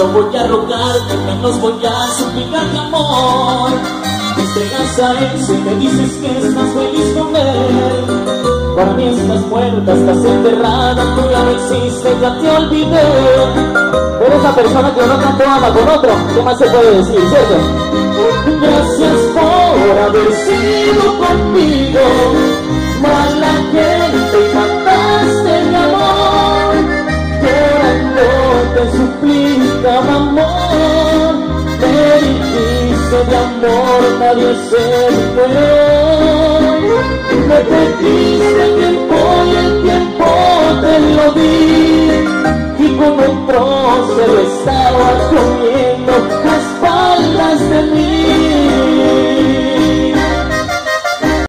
No voy a rogarte, menos voy a suplicarte amor. Me entregas a él si me dices que estás feliz con él. Para mí estás muerta, estás enterrada, tú ya no existes, ya te olvidé. Eres la persona que uno tanto ama con otro. ¿Qué más se puede decir, cierto? Gracias por haber sido conmigo, mala gente, mataste mi amor. Llorando te cada amor me de amor nadie se fue me perdiste el tiempo y el tiempo te lo di. Y como un trozo lo estabas comiendo a espaldas de mí